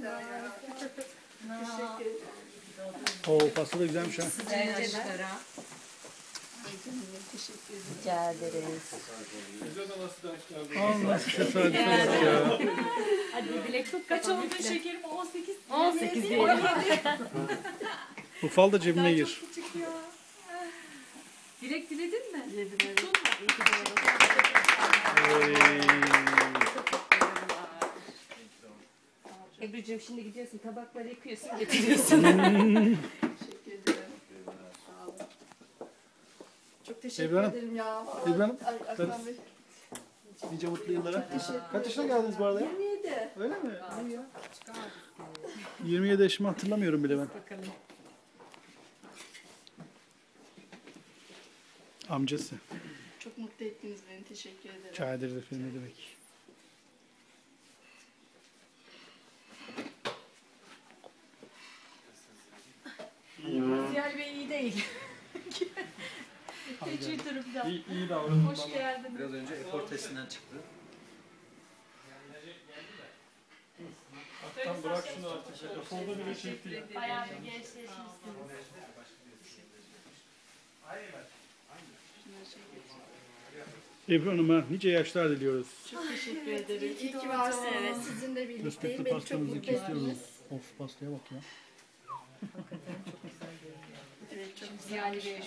Teşekkür ederim. Oo pasta da güzelmiş ha. Teşekkür ederim. Rica ederiz. Allah tesadüf ya. Hadi dilek tut. Kaç oldu şekerim? 18. 18 diyelim. Bu fal da cebine gir. Dilek diledin mi? Yedim evet. Ebru'cum şimdi gidiyorsun tabakları yıkıyorsun getiriyorsun. Çok teşekkür Ebru Hanım. ederim ya. Ebru Hanım, Ay, Akram Bey. Nice mutlu yıllara. Kaç yaşına geldiniz bu arada ya? 27. Öyle mi? İyi ya. 27 yaşımı hatırlamıyorum bile ben. Amcası. Çok mutlu ettiniz beni. Teşekkür ederim. Çay ederiz efendim ne demek. Bey iyi değil. Feci durumda. İyi, iyi davranın. Hoş geldin. Biraz önce efor testinden çıktı. Tam bırak şunu artık. Eforda bile çekti ya. Bayağı bir gençleşmişsiniz. Ebru Hanım'a nice yaşlar diliyoruz. Çok teşekkür ederim. İyi ki varsınız. Sizinle birlikteyim. Beni çok mutlu ettiniz. Of pastaya bak ya. Evet, çok Ziyal Bey